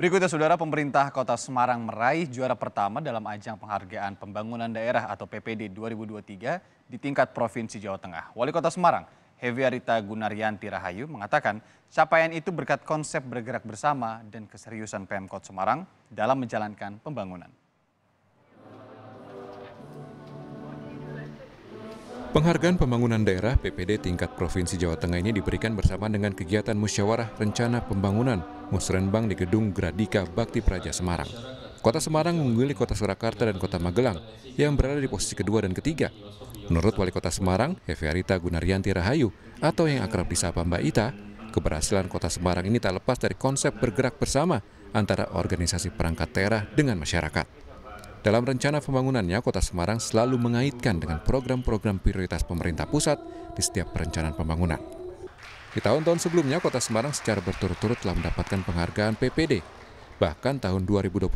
Berikutnya saudara pemerintah kota Semarang meraih juara pertama dalam ajang penghargaan pembangunan daerah atau PPD 2023 di tingkat Provinsi Jawa Tengah. Wali kota Semarang, Heviarita Gunaryanti Rahayu mengatakan capaian itu berkat konsep bergerak bersama dan keseriusan Pemkot Semarang dalam menjalankan pembangunan. Penghargaan pembangunan daerah PPD tingkat Provinsi Jawa Tengah ini diberikan bersama dengan kegiatan musyawarah rencana pembangunan musrenbang di Gedung Gradika Bakti Praja Semarang. Kota Semarang mengungguli Kota Surakarta dan Kota Magelang yang berada di posisi kedua dan ketiga. Menurut Wali Kota Semarang, Heviarita Gunaryanti Rahayu atau yang akrab disapa Mbak Ita, keberhasilan Kota Semarang ini tak lepas dari konsep bergerak bersama antara organisasi perangkat daerah dengan masyarakat. Dalam rencana pembangunannya, Kota Semarang selalu mengaitkan dengan program-program prioritas pemerintah pusat di setiap perencanaan pembangunan. Di tahun-tahun sebelumnya, Kota Semarang secara berturut-turut telah mendapatkan penghargaan PPD. Bahkan tahun 2022,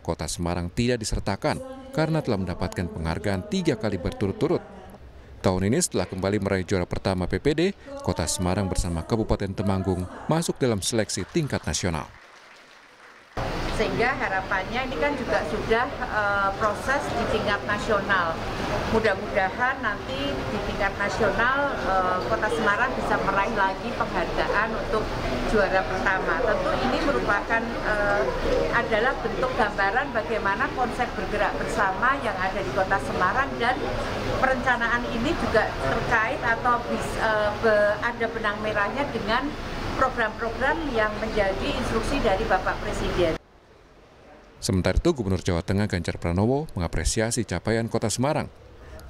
Kota Semarang tidak disertakan karena telah mendapatkan penghargaan tiga kali berturut-turut. Tahun ini setelah kembali meraih juara pertama PPD, Kota Semarang bersama Kabupaten Temanggung masuk dalam seleksi tingkat nasional sehingga harapannya ini kan juga sudah uh, proses di tingkat nasional. Mudah-mudahan nanti di tingkat nasional uh, Kota Semarang bisa meraih lagi penghargaan untuk juara pertama. Tentu ini merupakan uh, adalah bentuk gambaran bagaimana konsep bergerak bersama yang ada di Kota Semarang dan perencanaan ini juga terkait atau bisa, uh, ada benang merahnya dengan program-program yang menjadi instruksi dari Bapak Presiden. Sementara itu, Gubernur Jawa Tengah Ganjar Pranowo mengapresiasi capaian Kota Semarang.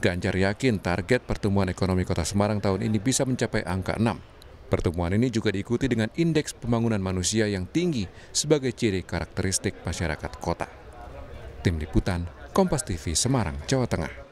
Ganjar yakin target pertumbuhan ekonomi Kota Semarang tahun ini bisa mencapai angka 6. Pertemuan ini juga diikuti dengan indeks pembangunan manusia yang tinggi sebagai ciri karakteristik masyarakat kota. Tim Liputan, Kompas TV, Semarang, Jawa Tengah.